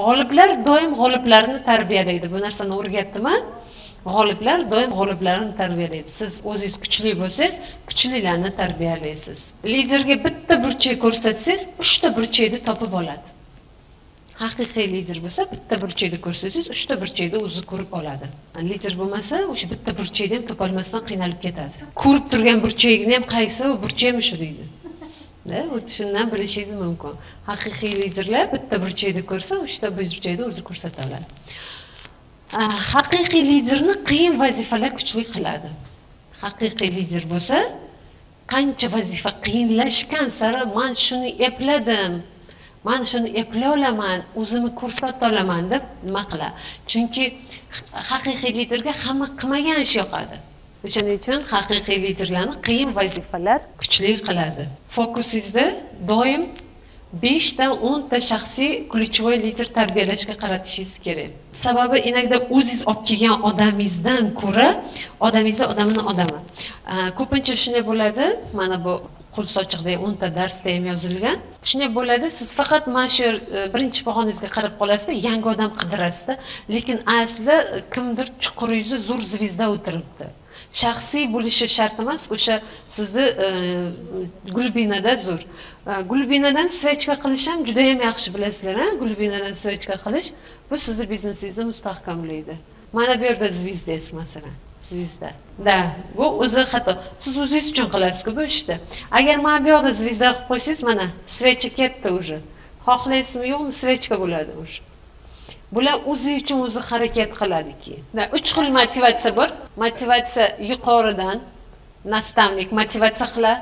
g'oliblar doim g'oliblarni tarbiyalaydi bu narsani o'rgatdimi? G'oliblar doim g'oliblarni tarbiyalaydi siz o'zingiz kuchli bo'lsangiz kuchlilarni tarbiyalaysiz liderga bitta burchak ko'rsatsangiz uchta burchakni topib oladi. Haqiqiy lider bo'lsa bitta burchakni ko'rsatsangiz uchta burchakni o'zi ko'rib oladi. Lider bo'lmasa o'sha bitta burchakni ham topolmasdan qiynalib ketadi. Ko'rib turgan burchagini ham qaysi u burchakmi shu deydi. Shundan bilishingiz mumkin haqiqiy liderlar bitta burchakni ko'rsa uchta burchakni o'zi ko'rsata oladi haqiqiy liderni qiyin vazifalar kuchli qiladi haqiqiy lider bo'lsa qancha vazifa qiyinlashgan sari man shuni epladim man shuni eplay olaman o'zimni ko'rsata olaman deb nima qiladi chunki haqiqiy liderga hamma qilmagan ish yoqadi o'shaning uchun haqiqiy liderlarni qiyin vazifalar kuchli qiladi. Fokusingizni doim beshta o'nta shaxsiy ключевой lider tarbiyalashga qaratishingiz kerak. Sababi inakda o'zingiz olib kelgan odamingizdan ko'ra odamingizni odamini odami. Ko'pincha shunday bo'ladi. Mana bu qo'l sochiqda o'nta darsda ham yozilgan. Shunday bo'ladi siz faqat mana shu e, birinchi pog'onangizga qarab qolasizda yangi odam qidirasizda. Lekin aslida e, kimdir chuquringizda zo'r zvezda o'tiribdi. Shaxsiy bo'lishi shart emas o'sha sizni e, gulbinada glubinada zo'r glubinadan svechka qilish ham juda yam yaxshi bilasizlar a glubinadan svechka qilish bu sizni biznesingizni mustahkamlaydi. Mana bu yerda zvizdasiz masalan. Звезда. да bu o'zi xato siz o'zingiz uchun qilasizku bu ishni agar mana bu yoqda звезда qilib qo'ysangiz mana svechka ketdi уже. Xohlaysizmi yo'qmi svechka bo'ladi уже. Bular o'zi uchun o'zi harakat qiladi keyin uch xil motivatsiya bor motivatsiya yuqoridan nastavnik motivatsiya qiladi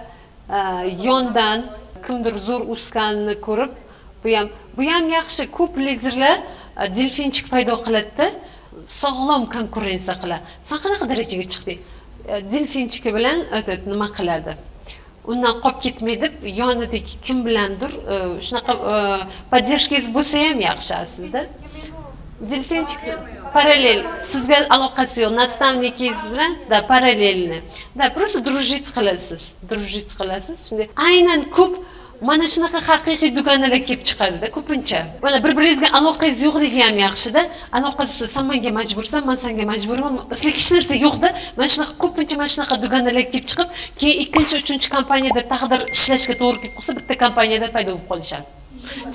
yondan kimdir zo'r o'sganini ko'rib bu ham bu ham yaxshi ko'p liderlar delfinchik paydo qiladida sog'lom konkurensiya qiladi san qanaqa darajaga chiqding? E, Delfinchiki bilan e, e, nima qiladi undan qolib ketmay deb yonidagi kim bilandir shunaqa поддержканgiz bo'lsa ham yaxshi aslida. Delfinchik parallel sizga aloqasi yo'q nastavnikingiz bilan да parallelni да просто дружить qilasiz дружить qilasiz. Shunday aynan ko'p mana shunaqa haqiqiy dugonalar kelib chiqadida ko'pincha. Mana bir biringizga aloqangiz yo'qligi ham yaxshida. Aloqa bo'lsa san manga majbursan man sanga majburman. Sizga hech narsa yo'qda. Mana shunaqa ko'pincha mana shunaqa dugonalar kelib chiqib keyin ikkinchi uchinchi kompaniyada taqdir ishlashga to'g'ri kelib qolsa bitta kompaniyada paydo bo'lib qolishadi.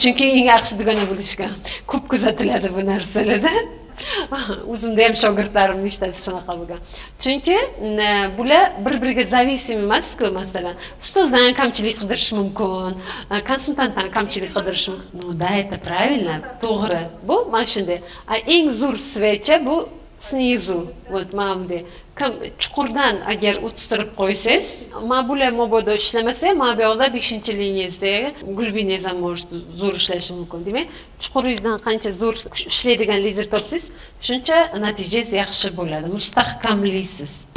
Chunki eng yaxshi dugona bo'lishgan ko'p kuzatiladi bu narsalarda. o'zimda ham shogirdlarim nechtasi shunaqa bo'lgan. Chunki bular bir biriga зависим emasku masalan ustozdan kamchilik qidirish mumkin konsultantdan kamchilik qidirish mumkin ну да это правильно to'g'ri. Bu mana shunday. Eng zo'r svecha bu снизу вот mana bunday chuqurdan agar o'ttirib qo'ysangiz mana bular mabodo ishlamasa mana bu yoqda beshinchiligingizda liniyangizdagi ham может zo'r ishlashi mumkin. Demak chuquringizdan qancha zo'r ishlaydigan lider topsangiz shuncha natijangiz yaxshi bo'ladi mustahkamlaysiz